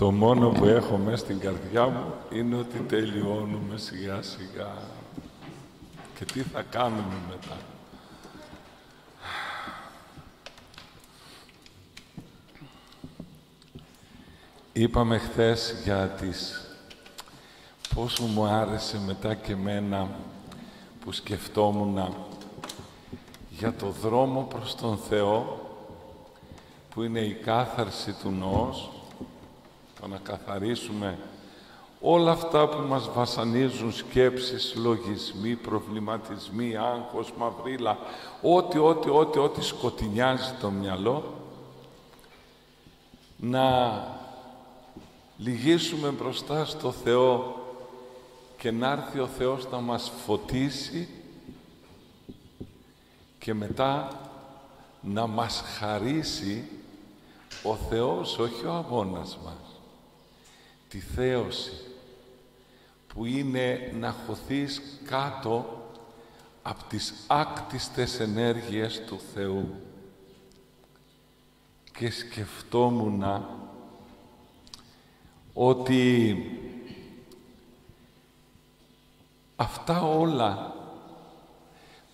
Το μόνο που έχω μέσα στην καρδιά μου είναι ότι τελειώνουμε σιγά σιγά. Και τι θα κάνουμε μετά. Είπαμε χθες για τις... Πόσο μου άρεσε μετά και μένα που σκεφτόμουν για το δρόμο προς τον Θεό που είναι η κάθαρση του νόος, το να καθαρίσουμε όλα αυτά που μας βασανίζουν, σκέψεις, λογισμοί, προβληματισμοί, άγχος, μαυρίλα, ό,τι, ό,τι, ό,τι, ό,τι σκοτεινιάζει το μυαλό, να λυγίσουμε μπροστά στο Θεό και να έρθει ο Θεός να μας φωτίσει και μετά να μας χαρίσει ο Θεός, όχι ο αγώνας μας, τη θέωση που είναι να χωθείς κάτω από τις άκτιστες ενέργειες του Θεού. Και σκεφτόμουν ότι αυτά όλα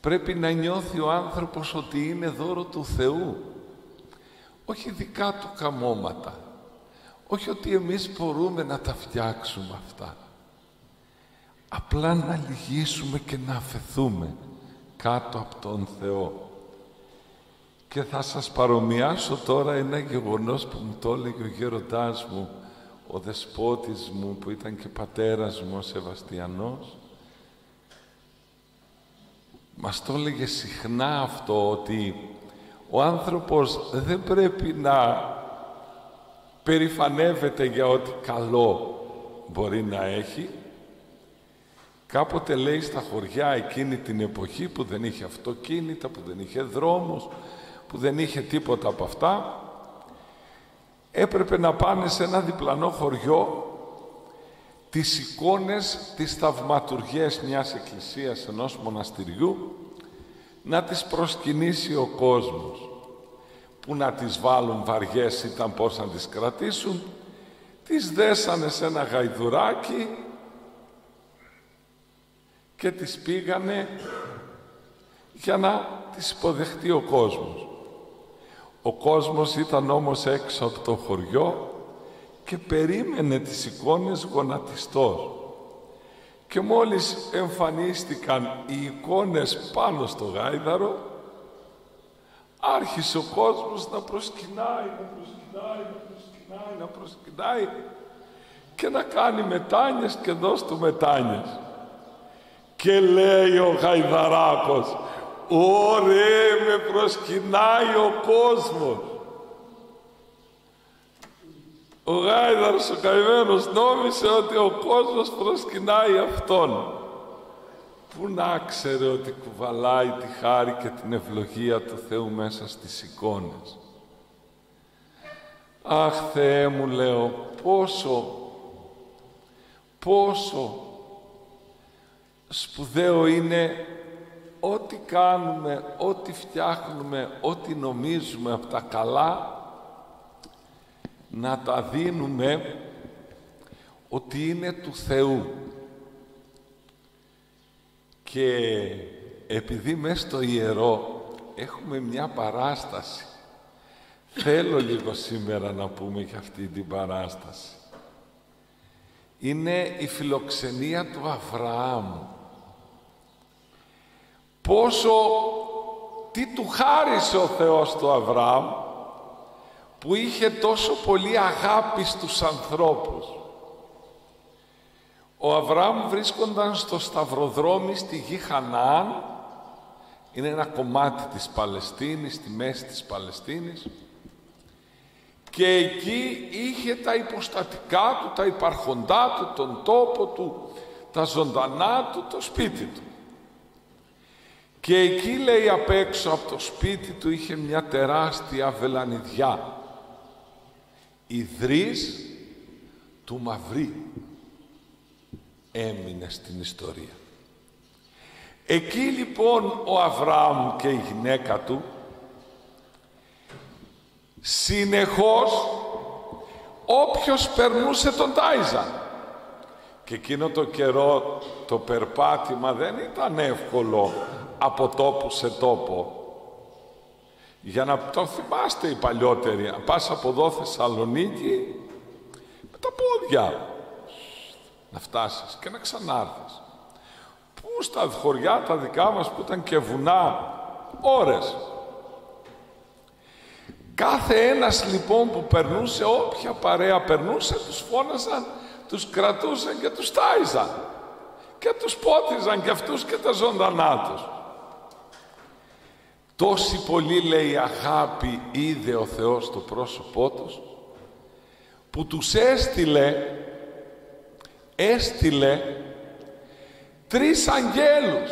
πρέπει να νιώθει ο άνθρωπος ότι είναι δώρο του Θεού. Όχι δικά του καμώματα. Όχι ότι εμείς μπορούμε να τα φτιάξουμε αυτά. Απλά να λυγίσουμε και να αφαιθούμε κάτω από τον Θεό. Και θα σας παρομοιάσω τώρα ένα γεγονός που μου το έλεγε ο γέροντάς μου, ο δεσπότης μου που ήταν και πατέρας μου ο Σεβαστιανός. Μας το έλεγε συχνά αυτό ότι ο άνθρωπος δεν πρέπει να περηφανεύεται για ό,τι καλό μπορεί να έχει. Κάποτε λέει στα χωριά εκείνη την εποχή που δεν είχε αυτοκίνητα, που δεν είχε δρόμους, που δεν είχε τίποτα από αυτά, έπρεπε να πάνε σε ένα διπλανό χωριό τις εικόνες, τις θαυματουργές μιας εκκλησίας ενός μοναστηριού να τις προσκυνήσει ο κόσμος που να τις βάλουν βαριές ήταν πώς να τις κρατήσουν τις δέσανε σε ένα γαϊδουράκι και τις πήγανε για να τις υποδεχτεί ο κόσμος. Ο κόσμος ήταν όμως έξω από το χωριό και περίμενε τις εικόνες γονατιστός. Και μόλις εμφανίστηκαν οι εικόνες πάνω στο γάιδαρο, άρχισε ο κόσμος να προσκυνάει, να προσκυνάει, να προσκυνάει, να προσκυνάει και να κάνει μετάνιες και δώσ' του μετάνιες. Και λέει ο Γαϊδαράκος, Ωραία με προσκυνάει ο κόσμος. Ο Γάιδαρος ο καημένος νόμισε ότι ο κόσμος προσκυνάει Αυτόν. Πού να ξέρε ότι κουβαλάει τη χάρη και την ευλογία του Θεού μέσα στις εικόνες. Αχ Θεέ μου λέω, πόσο, πόσο σπουδαίο είναι ό,τι κάνουμε, ό,τι φτιάχνουμε, ό,τι νομίζουμε από τα καλά, να τα δίνουμε ότι είναι του Θεού. Και επειδή μέσα στο ιερό έχουμε μια παράσταση, θέλω λίγο σήμερα να πούμε για αυτή την παράσταση. Είναι η φιλοξενία του Αβραάμ πόσο τι του χάρισε ο Θεός του Αβραάμ που είχε τόσο πολύ αγάπη στους ανθρώπους. Ο Αβραάμ βρίσκονταν στο Σταυροδρόμι στη γη Χαναάν, είναι ένα κομμάτι της Παλαιστίνης, στη μέση της Παλαιστίνης, και εκεί είχε τα υποστατικά του, τα υπαρχοντά του, τον τόπο του, τα ζωντανά του, το σπίτι του. Και εκεί λέει απ' έξω από το σπίτι του είχε μια τεράστια βελανιδιά. Ιδρύς του Μαυρί έμεινε στην ιστορία. Εκεί λοιπόν ο Αβραάμ και η γυναίκα του συνεχώς όποιος περνούσε τον τάιζαν. Και εκείνο το καιρό το περπάτημα δεν ήταν εύκολο από τόπο σε τόπο. Για να το θυμάστε οι παλιότεροι, να πας από εδώ Θεσσαλονίκη με τα πόδια να φτάσεις και να ξανάρθεις. Πού στα χωριά τα δικά μας που ήταν και βουνά, ώρες. Κάθε ένας λοιπόν που περνούσε, όποια παρέα περνούσε, τους φώναζαν, τους κρατούσαν και τους τάιζαν. Και τους πότιζαν και αυτούς και τα ζωντανά τους. Τόση πολύ λέει αγάπη είδε ο Θεός στο πρόσωπό τους που τους έστειλε έστειλε τρεις αγγέλους.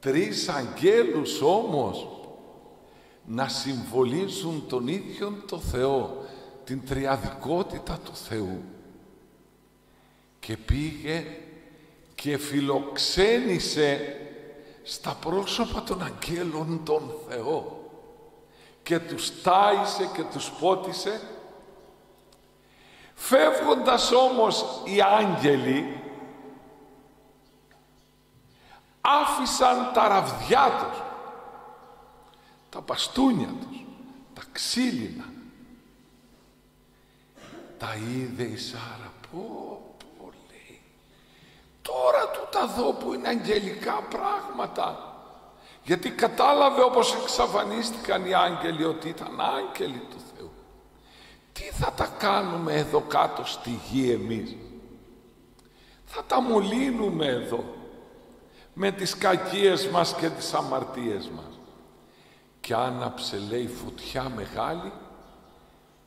Τρεις αγγέλους όμως να συμβολίζουν τον ίδιο το Θεό την τριαδικότητα του Θεού. Και πήγε και φιλοξένησε στα πρόσωπα των αγγέλων τον Θεό και τους τάισε και τους πότισε φεύγοντας όμως οι άγγελοι άφησαν τα ραβδιά τους τα μπαστούνια τους τα ξύλινα τα είδε η Σάρα πω Τώρα του τα δω που είναι αγγελικά πράγματα. Γιατί κατάλαβε όπως εξαφανίστηκαν οι άγγελοι ότι ήταν άγγελοι του Θεού. Τι θα τα κάνουμε εδώ κάτω στη γη εμείς; Θα τα μολύνουμε εδώ με τις κακίες μας και τις αμαρτίες μας. Και άναψε λέει φωτιά μεγάλη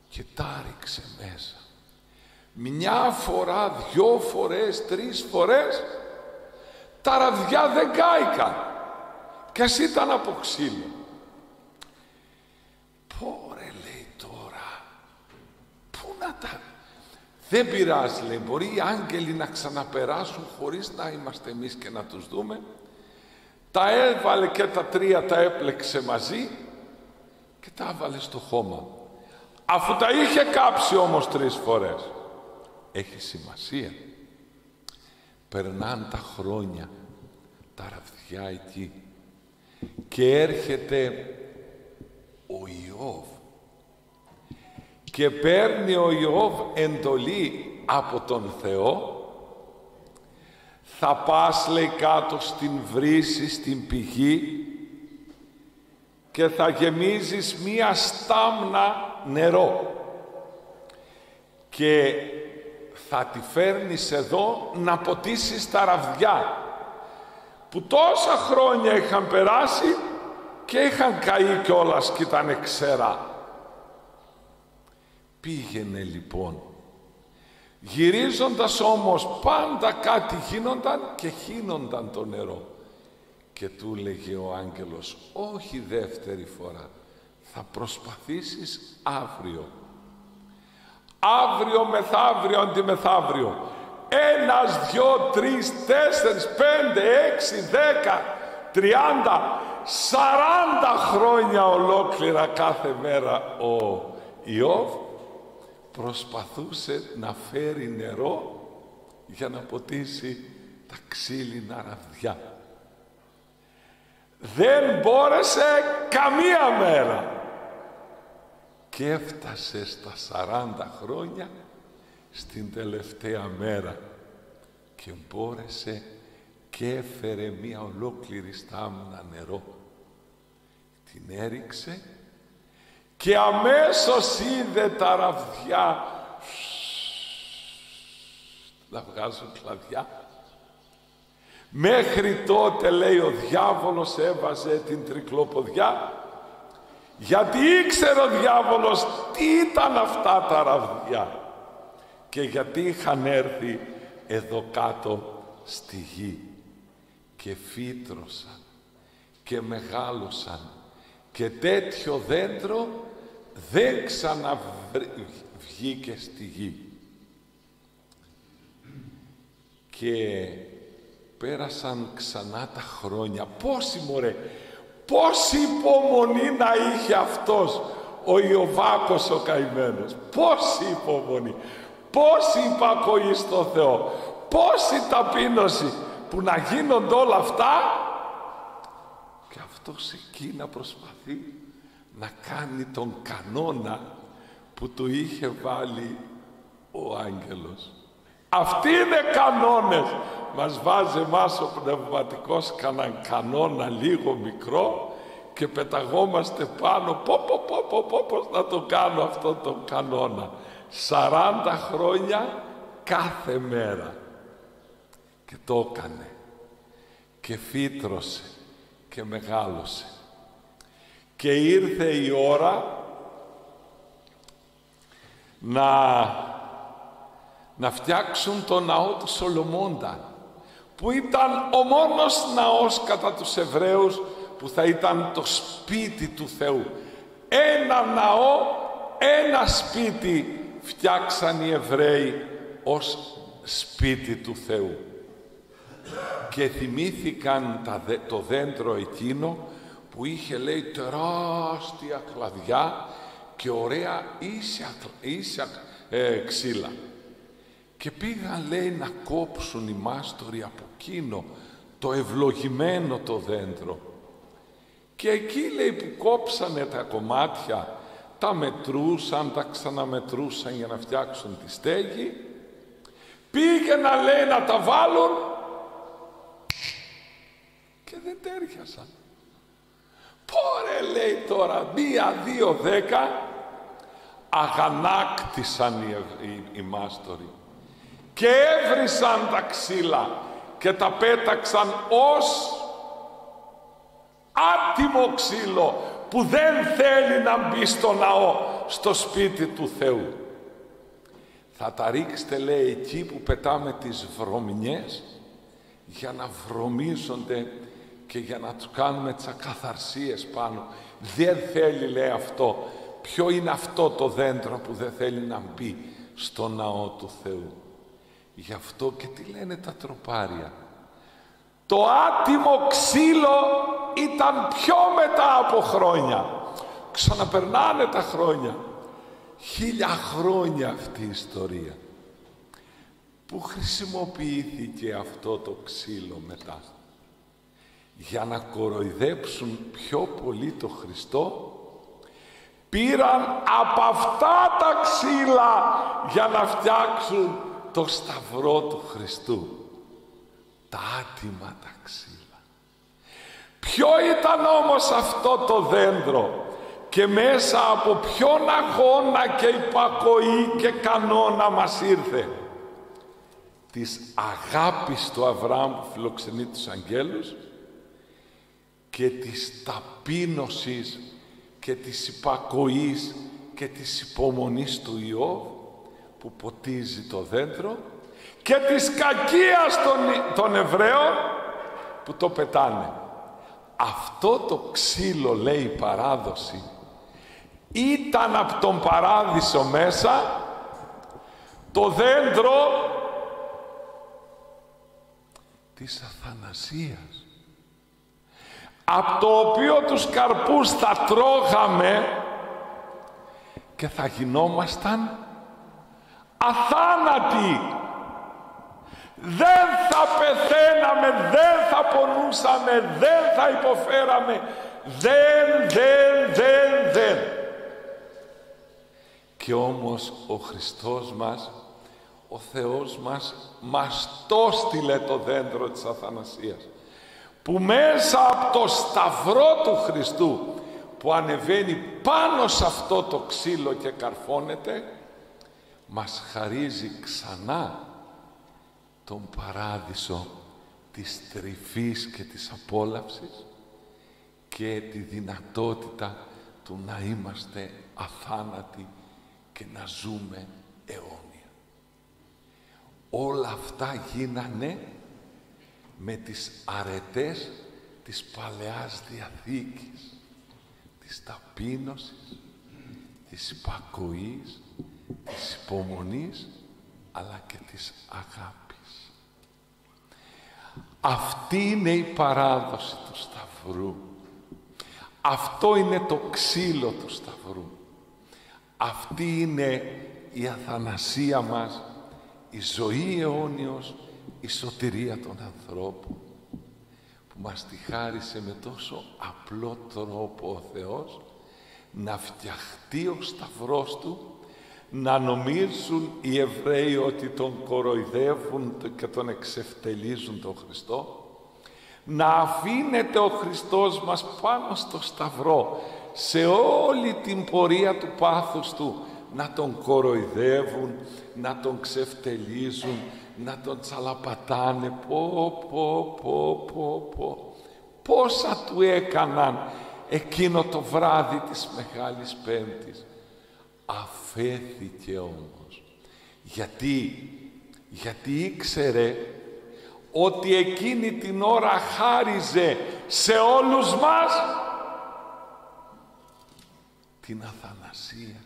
και τα ρίξε μέσα μια φορά, δυο φορές, τρεις φορές τα ραβδιά δεν κάηκαν και ας ήταν από ξύλο. Πόρε λέει τώρα, πού να τα... Δεν πειράζει λέει, μπορεί οι άγγελοι να ξαναπεράσουν χωρίς να είμαστε εμείς και να τους δούμε. Τα έβαλε και τα τρία τα έπλεξε μαζί και τα έβαλε στο χώμα. Αφού τα είχε κάψει όμως τρεις φορές έχει σημασία. Περνάν τα χρόνια, τα ραβδιά εκεί και έρχεται ο Ιώβ και παίρνει ο Ιώβ εντολή από τον Θεό θα πας λέει κάτω στην βρύση, στην πηγή και θα γεμίζεις μία στάμνα νερό και θα τη φέρνεις εδώ να ποτίσεις τα ραβδιά που τόσα χρόνια είχαν περάσει και είχαν καεί κιόλας και ήταν ξερά. Πήγαινε λοιπόν. Γυρίζοντας όμως πάντα κάτι γίνονταν και χύνονταν το νερό. Και του λέγε ο άγγελος, όχι δεύτερη φορά, θα προσπαθήσεις αύριο αύριο μεθαύριο αντιμεθαύριο ένας, δυο, τρεις, τέσσερις, πέντε, έξι, δέκα, τριάντα, σαράντα χρόνια ολόκληρα κάθε μέρα ο Ιώβ προσπαθούσε να φέρει νερό για να ποτίσει τα ξύλινα ραβδιά. Δεν μπόρεσε καμία μέρα και έφτασε στα 40 χρόνια στην τελευταία μέρα και μπόρεσε και έφερε μία ολόκληρη στάμνα νερό. Την έριξε και αμέσως είδε τα ραβδιά. Να βγάζουν κλαδιά. Μέχρι τότε λέει ο διάβολος έβαζε την τρικλοποδιά. Γιατί ήξερε ο διάβολος τι ήταν αυτά τα ραβδιά. Και γιατί είχαν έρθει εδώ κάτω στη γη. Και φύτρωσαν και μεγάλωσαν. Και τέτοιο δέντρο δεν ξαναβγήκε στη γη. Και πέρασαν ξανά τα χρόνια. Πόσοι μωρέ, Πόση υπομονή να είχε αυτός ο Ιωβάκος ο καημένος. Πόση υπομονή, πόση υπακοή στο Θεό, πόση ταπείνωση που να γίνονται όλα αυτά και αυτός εκεί να προσπαθεί να κάνει τον κανόνα που του είχε βάλει ο άγγελος. Αυτοί είναι κανόνες. Μας βάζει εμάς ο πνευματικός κανέναν κανόνα λίγο μικρό και πεταγόμαστε πάνω. Πω, πω, πω, πω, πω, πώς να το κάνω αυτό το κανόνα. 40 χρόνια κάθε μέρα. Και το έκανε. Και φύτρωσε και μεγάλωσε. Και ήρθε η ώρα να, να φτιάξουν το ναό του Σολομώντα που ήταν ο μόνος ναός κατά τους Εβραίους που θα ήταν το σπίτι του Θεού. Ένα ναό, ένα σπίτι φτιάξαν οι Εβραίοι ως σπίτι του Θεού. Και θυμήθηκαν το δέντρο εκείνο που είχε λέει τεράστια κλαδιά και ωραία ίσια, ίσια ε, ξύλα. Και πήγαν λέει να κόψουν οι μάστοροι από εκείνο το ευλογημένο το δέντρο. Και εκεί λέει που κόψανε τα κομμάτια, τα μετρούσαν, τα ξαναμετρούσαν για να φτιάξουν τη στέγη, πήγαιναν λέει να τα βάλουν και δεν τέριασαν. Πόρε λέει τώρα, μία, δύο, δέκα, αγανάκτησαν οι, οι, οι μάστοροι και έβρισαν τα ξύλα και τα πέταξαν ως άτιμο ξύλο που δεν θέλει να μπει στο ναό, στο σπίτι του Θεού. Θα τα ρίξετε λέει εκεί που πετάμε τις βρωμιές για να βρωμίζονται και για να τους κάνουμε τις ακαθαρσίες πάνω. Δεν θέλει λέει αυτό. Ποιο είναι αυτό το δέντρο που δεν θέλει να μπει στο ναό του Θεού. Γι' αυτό και τι λένε τα τροπάρια. Το άτιμο ξύλο ήταν πιο μετά από χρόνια. Ξαναπερνάνε τα χρόνια. Χίλια χρόνια αυτή η ιστορία. Πού χρησιμοποιήθηκε αυτό το ξύλο μετά; Για να κοροϊδέψουν πιο πολύ το Χριστό πήραν από αυτά τα ξύλα για να φτιάξουν το σταυρό του Χριστού. Τα άτιμα τα ξύλα. Ποιο ήταν όμως αυτό το δέντρο και μέσα από ποιον αγώνα και υπακοή και κανόνα μας ήρθε; Της αγάπης του Αβραάμ που φιλοξενεί τους αγγέλους και της ταπείνωσης και της υπακοής και της υπομονής του Ιώβ που ποτίζει το δέντρο και της κακίας των, των Εβραίων που το πετάνε. Αυτό το ξύλο, λέει η παράδοση, ήταν από τον παράδεισο μέσα το δέντρο της αθανασίας από το οποίο τους καρπούς θα τρώγαμε και θα γινόμασταν αθάνατοι δεν θα πεθαίναμε, δεν θα πονούσαμε, δεν θα υποφέραμε. Δεν, δεν, δεν, δεν. Και όμως ο Χριστός μας, ο Θεός μας, μας το στείλε το δέντρο της Αθανασίας. Που μέσα από το σταυρό του Χριστού, που ανεβαίνει πάνω σε αυτό το ξύλο και καρφώνεται, μας χαρίζει ξανά τον παράδεισο της τρυφής και της απόλαυσης και τη δυνατότητα του να είμαστε αθάνατοι και να ζούμε αιώνια. Όλα αυτά γίνανε με τις αρετές της Παλαιάς Διαθήκης, της ταπείνωσης, της υπακοής, της υπομονής, αλλά και της αγάπης. Αυτή είναι η παράδοση του Σταυρού. Αυτό είναι το ξύλο του Σταυρού. Αυτή είναι η αθανασία μας, η ζωή αιώνιος, η σωτηρία των ανθρώπων που μας τη χάρισε με τόσο απλό τρόπο ο Θεός να φτιαχτεί ο σταυρός Του να νομίζουν οι Εβραίοι ότι τον κοροϊδεύουν και τον εξευτελίζουν τον Χριστό να αφήνεται ο Χριστός μας πάνω στο σταυρό σε όλη την πορεία του πάθους Του να τον κοροϊδεύουν, να τον ξεφτελίζουν, να τον τσαλαπατάνε. Πω, πω, πω, πω, πω. Πόσα του έκαναν εκείνο το βράδυ της Μεγάλης Πέμπτης. Αφέθηκε όμως. Γιατί, γιατί ήξερε ότι εκείνη την ώρα χάριζε σε όλους μας την αθανασία,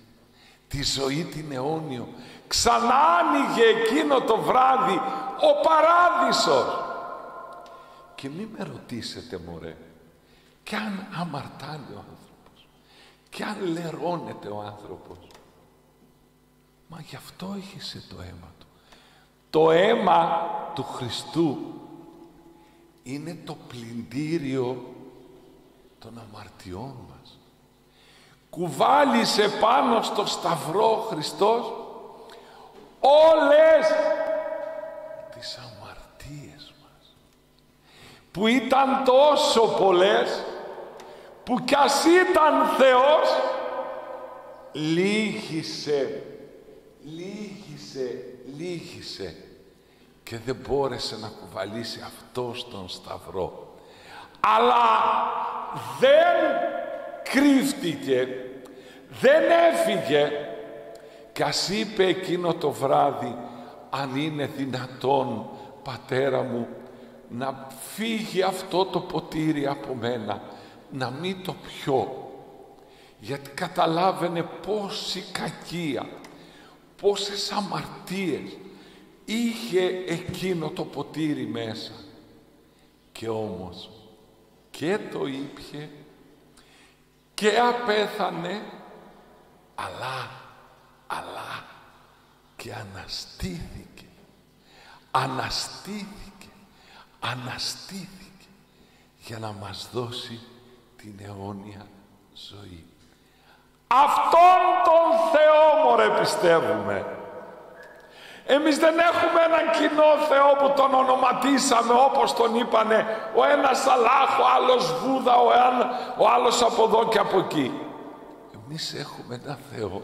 τη ζωή την αιώνιο. Ξανά άνοιγε εκείνο το βράδυ ο παράδεισος. Και μη με ρωτήσετε μωρέ, κι αν αμαρτάνει ο άνθρωπος, κι αν λερώνεται ο άνθρωπος, μα γι' αυτό είχε το αίμα του. Το αίμα του Χριστού είναι το πλυντήριο των αμαρτιών μας. Κουβάλισε πάνω στο σταυρό Χριστός όλες τις αμαρτίες μας που ήταν τόσο πολλές που κι ας ήταν Θεός λίγησε λίγησε λίγησε και δεν μπόρεσε να κουβαλήσει αυτός στον Σταυρό. Αλλά δεν κρύφτηκε, δεν έφυγε και ας είπε εκείνο το βράδυ αν είναι δυνατόν πατέρα μου να φύγει αυτό το ποτήρι από μένα να μην το πιω γιατί καταλάβαινε πόση κακία πόσες αμαρτίες είχε εκείνο το ποτήρι μέσα. Και όμως και το ήπιε και απέθανε αλλά, αλλά και αναστήθηκε αναστήθηκε αναστήθηκε για να μας δώσει την αιώνια ζωή Αυτόν τον Θεό μωρέ πιστεύουμε. Εμείς δεν έχουμε έναν κοινό Θεό που τον ονοματίσαμε όπως τον είπανε ο ένας Αλάχ, ο άλλος Βούδα, ο, ένα, ο άλλος από εδώ και από εκεί. Εμείς έχουμε έναν Θεό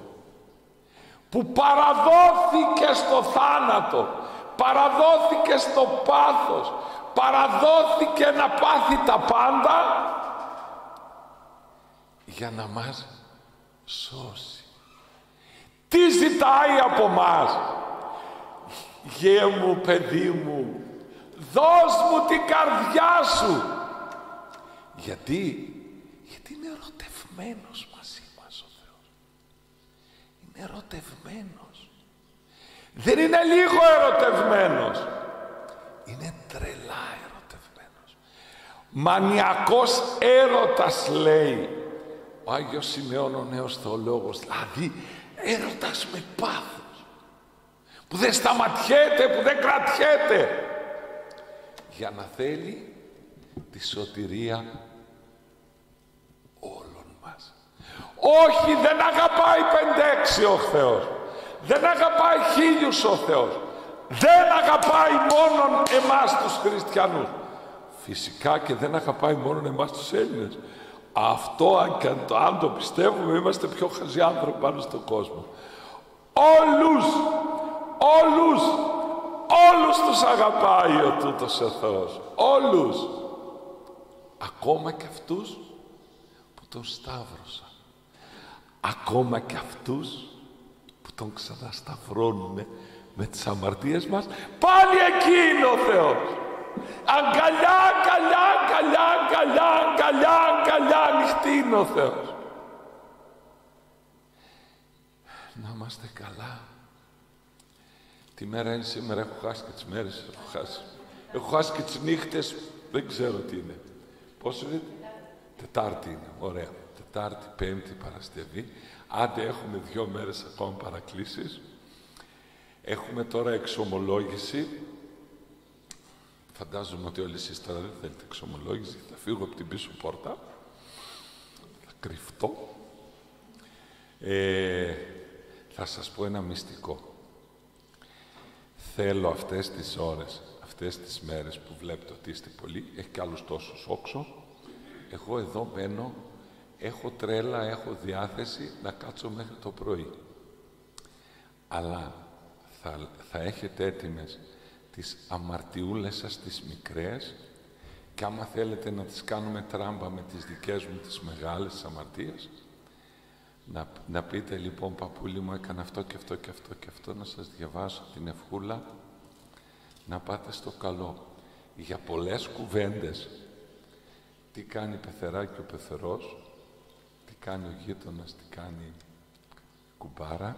που παραδόθηκε στο θάνατο, παραδόθηκε στο πάθος, παραδόθηκε να πάθει τα πάντα για να μας σώσει. Τι ζητάει από μας; Γε μου παιδί μου, δώσ' μου την καρδιά σου. Γιατί, γιατί είναι ερωτευμένος μαζί μας ο Θεός. Είναι ερωτευμένος. Δεν είναι λίγο ερωτευμένος. Είναι τρελά ερωτευμένος. Μανιακός έρωτας λέει ο Άγιος Σημεών ο νέος θεολόγος, δηλαδή έρωτας με πάθος, που δεν σταματιέται, που δεν κρατιέται, για να θέλει τη σωτηρία όλων μας. Όχι, δεν αγαπάει πεντέξι ο Θεός. Δεν αγαπάει χίλιους ο Θεός. Δεν αγαπάει μόνον εμάς τους χριστιανούς. Φυσικά και δεν αγαπάει μόνον εμάς τους Έλληνες. Αυτό αν, και το, αν το πιστεύουμε είμαστε πιο χαζοί άνθρωποι πάνω στον κόσμο. Όλους, όλους, όλους τους αγαπάει ο τούτος ο Θεός. Όλους. Ακόμα και αυτούς που τον σταύρωσαν. Ακόμα και αυτούς που τον ξανασταυρώνουν με τις αμαρτίες μας. Πάλι εκεί είναι ο Θεός. Αγκαλιά, αγκαλιά, αγκαλιά, αγκαλιά, αγκαλιά, αγκαλιά, ανοιχτή είναι ο Θεός. Να είμαστε καλά. Τι μέρα είναι σήμερα, έχω χάσει και τις μέρες, έχω χάσει. Έχω χάσει και τις νύχτες, δεν ξέρω τι είναι. Πόσο είναι, Τετάρτη είναι, ωραία. Τετάρτη, Πέμπτη, Παρασκευή. Άντε έχουμε δύο μέρες ακόμα παρακλήσεις. Έχουμε τώρα εξομολόγηση. Φαντάζομαι ότι όλοι εσείς τώρα δεν θέλετε εξομολόγηση. Θα φύγω από την πίσω πόρτα. Θα κρυφτώ. Ε, θα σας πω ένα μυστικό. Θέλω αυτές τις ώρες, αυτές τις μέρες που βλέπετε ότι είστε πολλοί, έχει κι άλλους τόσους όξο, εγώ εδώ μένω, έχω τρέλα, έχω διάθεση να κάτσω μέχρι το πρωί. Αλλά θα, θα έχετε έτοιμες τις αμαρτιούλες σας τις μικρές. Και άμα θέλετε να τις κάνουμε τράμπα με τις δικές μου τις μεγάλες αμαρτίες, να, να πείτε λοιπόν παππούλη μου έκανα αυτό και αυτό και αυτό και αυτό να σας διαβάσω την ευχούλα να πάτε στο καλό. Για πολλές κουβέντες τι κάνει πεθεράκι ο πεθερός τι κάνει ο γείτονας τι κάνει κουμπάρα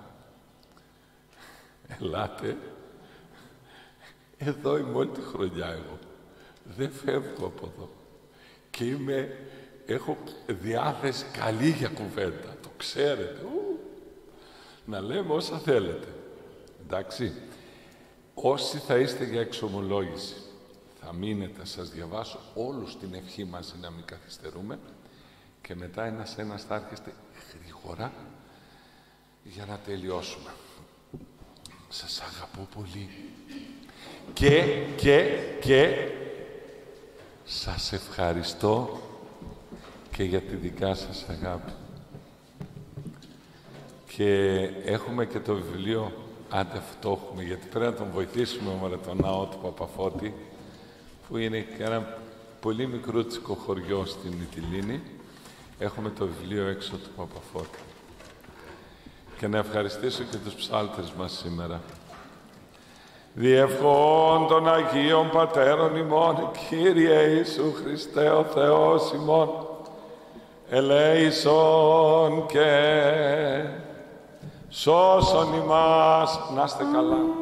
ελάτε εδώ είμαι όλη τη χρονιά εγώ δεν φεύγω από εδώ και είμαι έχω διάθεση καλή για κουβέντα ξέρετε. Να λέμε όσα θέλετε. Εντάξει. Όσοι θα είστε για εξομολόγηση, θα μείνετε, σας διαβάσω όλους την ευχή μαζί να μην καθυστερούμε και μετά ένας-ένας θα έρχεστε γρήγορα για να τελειώσουμε. Σας αγαπώ πολύ. Και, και, και σας ευχαριστώ και για τη δικά σας αγάπη. Και έχουμε και το βιβλίο, άντε αυτό έχουμε, γιατί πρέπει να τον βοηθήσουμε με τον ναό του Παπαφώτη, που είναι και ένα πολύ μικρούτσικο χωριό στην Μυτιλίνη. Έχουμε το βιβλίο έξω του Παπαφώτη. Και να ευχαριστήσω και τους ψάλτες μας σήμερα. Διευχών των Αγίων Πατέρων ημών, Κύριε Ιησού Χριστέ ο Θεός ημών, ελέησον και σώσον ημάς. Να είστε καλά.